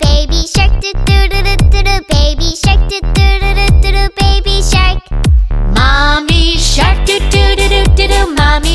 baby shark doo doo doo doo doo, baby shark doo doo doo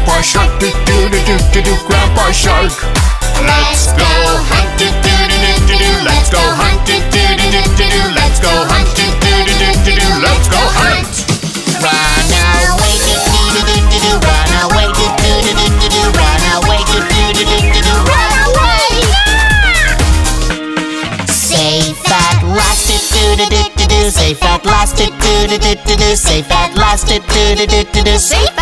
Grandpa Shark, do do do do do do, Grandpa Shark. Let's go hunt, do do do do do. Let's go hunt, do do do do do. Let's go hunt, do do do do do. Let's go hunt. Run away, do do do do do. Run away, do do do do do. Run away, do do do do do do. Run away. Safe at last, do do do do do. Safe at last, do do do do do. Safe at last, do do do do do. Safe